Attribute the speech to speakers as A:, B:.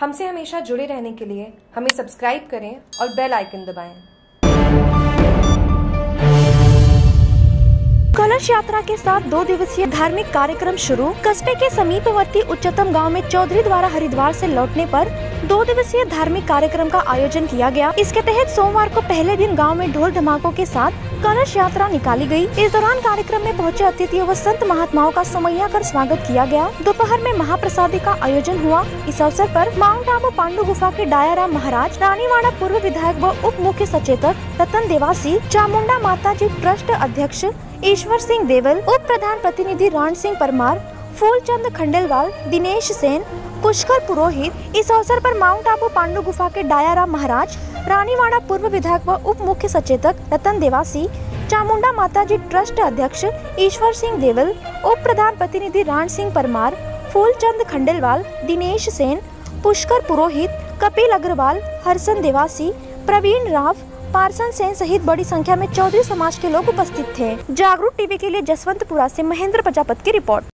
A: हमसे हमेशा जुड़े रहने के लिए हमें सब्सक्राइब करें और बेल आइकन दबाएँ।
B: कलश यात्रा के साथ दो दिवसीय धार्मिक कार्यक्रम शुरू कस्बे के समीपवर्ती उच्चतम गाँव में चौधरी द्वारा हरिद्वार से लौटने पर दो दिवसीय धार्मिक कार्यक्रम का आयोजन किया गया इसके तहत सोमवार को पहले दिन गाँव में ढोल धमाकों के साथ कलश यात्रा निकाली गई। इस दौरान कार्यक्रम में पहुँचे अतिथियों व संत महात्माओं का समैया कर स्वागत किया गया दोपहर में महाप्रसादी का आयोजन हुआ इस अवसर पर माउंट आबू पांडु गुफा के डायाराम महाराज, रानीवाड़ा पूर्व विधायक व उप मुख्य सचेतक रतन देवासी, चामुंडा माता जी ट्रस्ट अध्यक्ष ईश्वर सिंह देवल, उप प्रधान प्रतिनिधि रान सिंह परमार फूलचंद खंडेलवाल, दिनेश सेन, पुष्कर पुरोहित, इस अवसर पर माउंट आबू पांडु गुफा के डायाराम महाराज, रानीवाड़ा पूर्व विधायक व उप मुख्य सचेतक रतन देवासी, चामुंडा माताजी ट्रस्ट अध्यक्ष ईश्वर सिंह देवल, उप प्रधान प्रतिनिधि राण सिंह परमार, फूलचंद खंडेलवाल, दिनेश सेन, पुष्कर पुरोहित, कपिल अग्रवाल, हरसन देवासी, प्रवीण राव, पार्सन सेन सहित बड़ी संख्या में चौधरी समाज के लोग उपस्थित थे। जागरूक टीवी के लिए जसवंतपुरा से महेंद्र प्रजापत की रिपोर्ट।